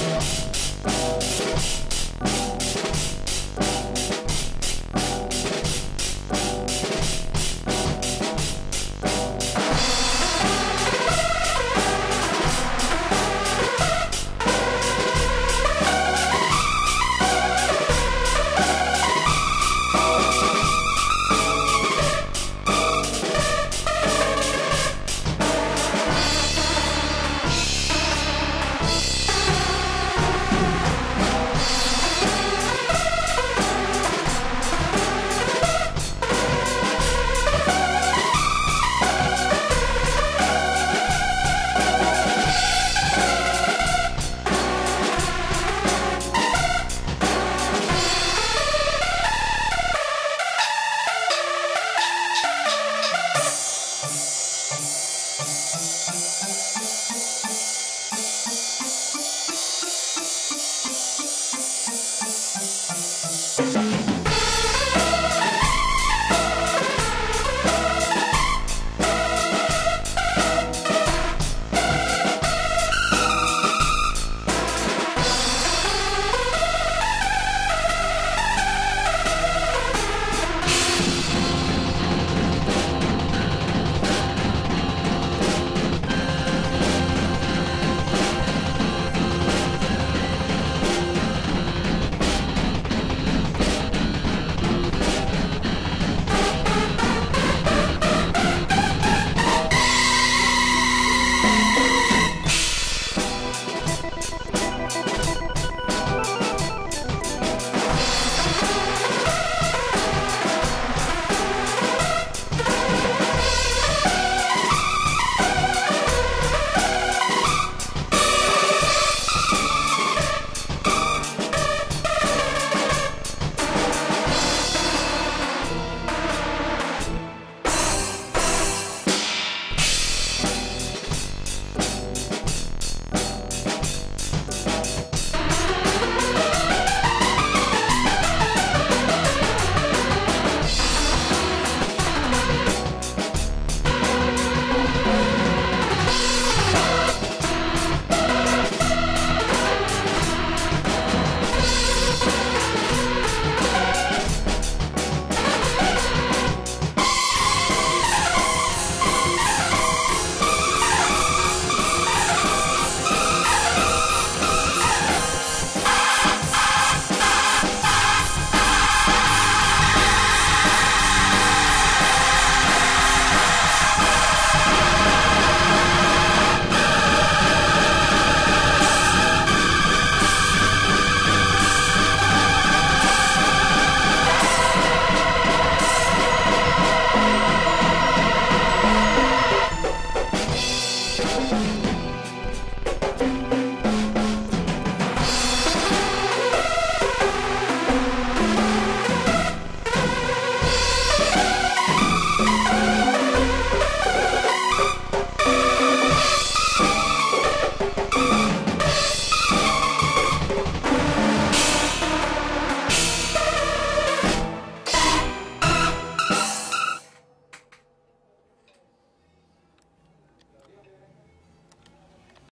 Yeah.